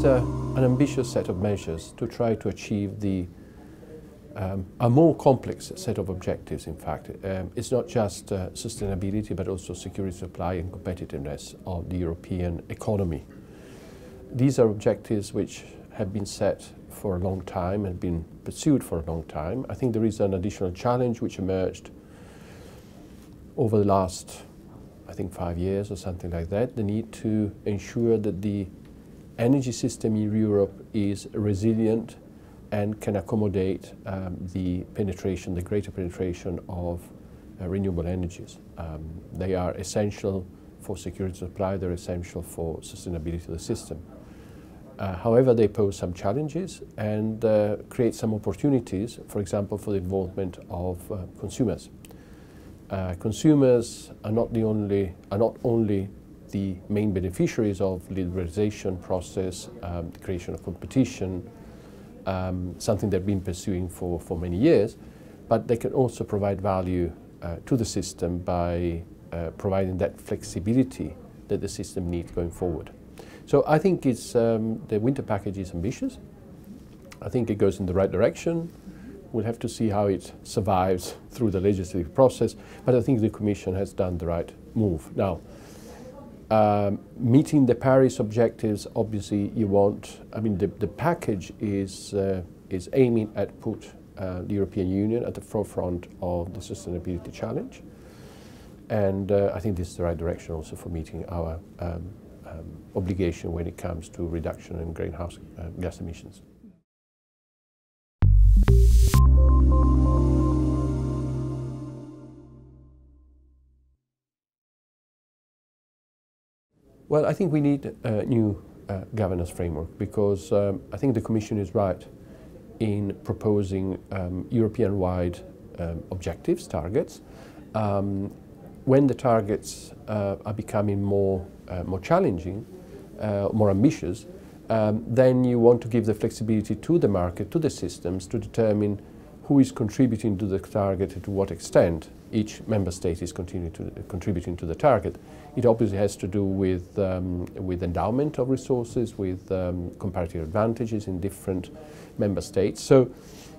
is a, an ambitious set of measures to try to achieve the um, a more complex set of objectives, in fact. Um, it's not just uh, sustainability, but also security supply and competitiveness of the European economy. These are objectives which have been set for a long time and been pursued for a long time. I think there is an additional challenge which emerged over the last, I think, five years or something like that, the need to ensure that the energy system in Europe is resilient and can accommodate um, the penetration, the greater penetration of uh, renewable energies. Um, they are essential for security supply, they're essential for sustainability of the system. Uh, however, they pose some challenges and uh, create some opportunities, for example, for the involvement of uh, consumers. Uh, consumers are not the only are not only the main beneficiaries of liberalization process, um, the creation of competition, um, something they've been pursuing for, for many years, but they can also provide value uh, to the system by uh, providing that flexibility that the system needs going forward. So I think it's, um, the winter package is ambitious. I think it goes in the right direction. We'll have to see how it survives through the legislative process, but I think the Commission has done the right move. Now, um, meeting the Paris objectives, obviously you want, I mean the, the package is, uh, is aiming at put uh, the European Union at the forefront of the sustainability challenge. And uh, I think this is the right direction also for meeting our um, um, obligation when it comes to reduction in greenhouse uh, gas emissions. Well, I think we need a new uh, governance framework because um, I think the Commission is right in proposing um, European-wide um, objectives, targets. Um, when the targets uh, are becoming more, uh, more challenging, uh, more ambitious, um, then you want to give the flexibility to the market, to the systems, to determine who is contributing to the target and to what extent each member state is to, contributing to the target. It obviously has to do with, um, with endowment of resources, with um, comparative advantages in different member states. So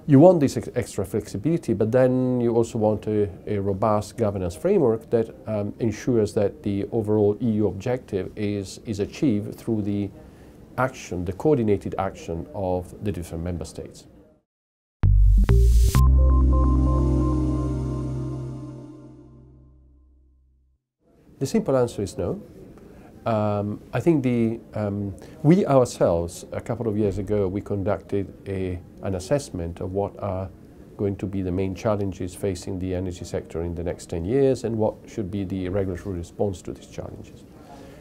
you want this ex extra flexibility, but then you also want a, a robust governance framework that um, ensures that the overall EU objective is, is achieved through the action, the coordinated action of the different member states. The simple answer is no. Um, I think the, um, we ourselves, a couple of years ago, we conducted a, an assessment of what are going to be the main challenges facing the energy sector in the next 10 years and what should be the regulatory response to these challenges.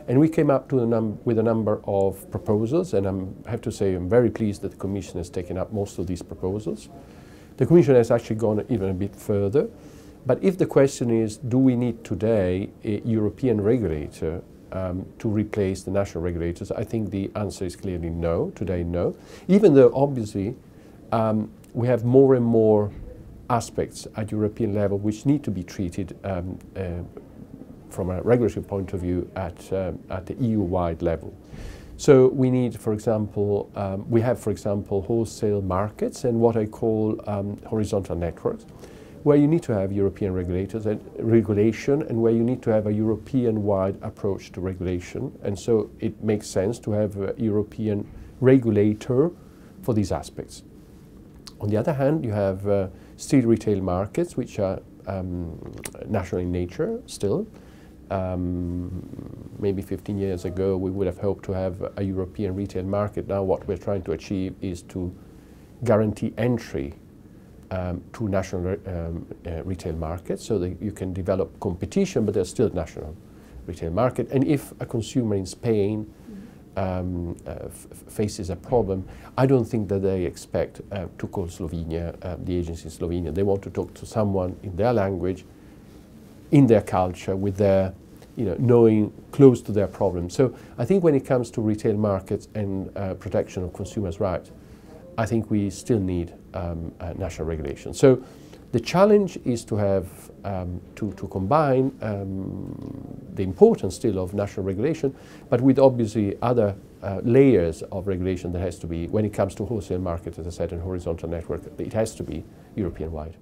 And we came up with a number of proposals, and i have to say I'm very pleased that the Commission has taken up most of these proposals. The Commission has actually gone even a bit further. But if the question is, do we need today a European regulator um, to replace the national regulators, I think the answer is clearly no, today no. Even though obviously um, we have more and more aspects at European level which need to be treated um, uh, from a regulatory point of view at, uh, at the EU-wide level. So we need, for example, um, we have, for example, wholesale markets and what I call um, horizontal networks where you need to have European regulators and regulation and where you need to have a European-wide approach to regulation. And so it makes sense to have a European regulator for these aspects. On the other hand, you have uh, still retail markets, which are um, national in nature still. Um, maybe 15 years ago, we would have hoped to have a European retail market. Now what we're trying to achieve is to guarantee entry um, to national um, uh, retail markets so that you can develop competition, but there's still national retail market. And if a consumer in Spain um, uh, faces a problem, I don't think that they expect uh, to call Slovenia, uh, the agency in Slovenia. They want to talk to someone in their language, in their culture, with their, you know, knowing close to their problem. So I think when it comes to retail markets and uh, protection of consumers' rights, I think we still need um, uh, national regulation. So the challenge is to have um, to, to combine um, the importance still of national regulation, but with obviously other uh, layers of regulation that has to be, when it comes to wholesale markets, as I said, and horizontal network, it has to be European-wide.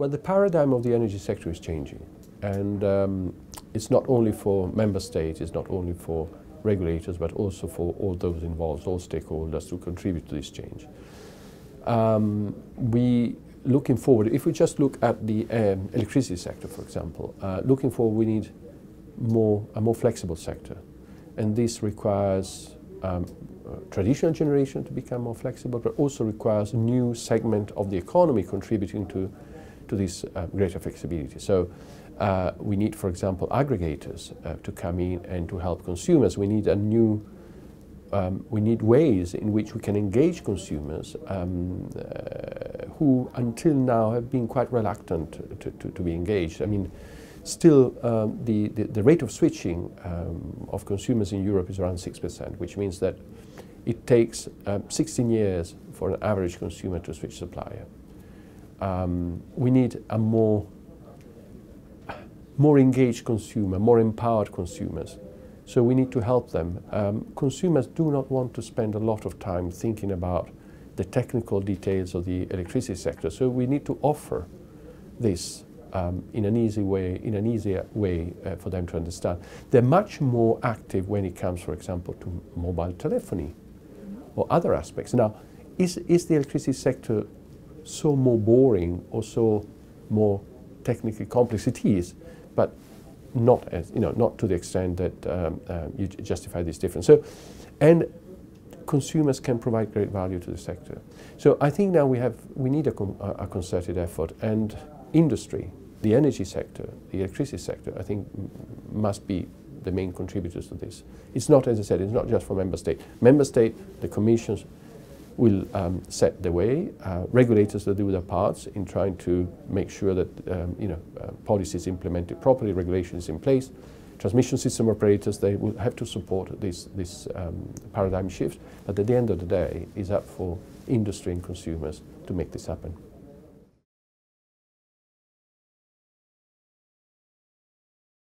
Well, the paradigm of the energy sector is changing. And um, it's not only for member states, it's not only for regulators, but also for all those involved, all stakeholders to contribute to this change. Um, we looking forward, if we just look at the um, electricity sector, for example, uh, looking forward, we need more a more flexible sector, and this requires um, traditional generation to become more flexible, but also requires a new segment of the economy contributing to to this uh, greater flexibility. So uh, we need, for example, aggregators uh, to come in and to help consumers. We need a new, um, we need ways in which we can engage consumers um, uh, who until now have been quite reluctant to, to, to be engaged. I mean, still um, the, the, the, rate of switching um, of consumers in Europe is around 6%, which means that it takes uh, 16 years for an average consumer to switch supplier um, we need a more, more engaged consumer, more empowered consumers. So we need to help them. Um, consumers do not want to spend a lot of time thinking about the technical details of the electricity sector. So we need to offer this um, in an easy way, in an easier way uh, for them to understand. They're much more active when it comes, for example, to mobile telephony or other aspects. Now, is, is the electricity sector so more boring or so more technically complex. It is, but not as you know, not to the extent that um, uh, you justify this difference. So, and consumers can provide great value to the sector. So I think now we have we need a, a concerted effort, and industry, the energy sector, the electricity sector, I think must be the main contributors to this. It's not, as I said, it's not just for member state. Member state, the commissions, will um, set the way. Uh, regulators will do their parts in trying to make sure that um, you know uh, implemented properly, regulation is in place. Transmission system operators they will have to support this this um, paradigm shift. But at the end of the day, it's up for industry and consumers to make this happen.